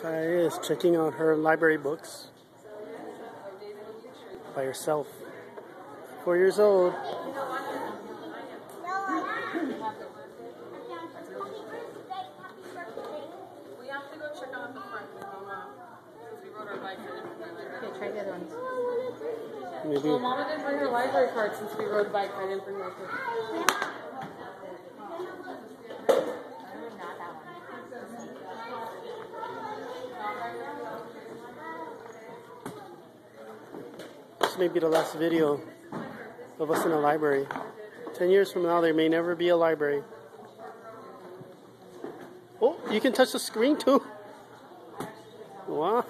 Kaya is checking out her library books by herself. Four years old. We have to go check out the front Mama, since we rode our bike. Okay, try the other ones. Maybe Well, Mama didn't bring her library card since we rode bike. I didn't bring my card. This may be the last video of us in a library. Ten years from now, there may never be a library. Oh, you can touch the screen too. Wow.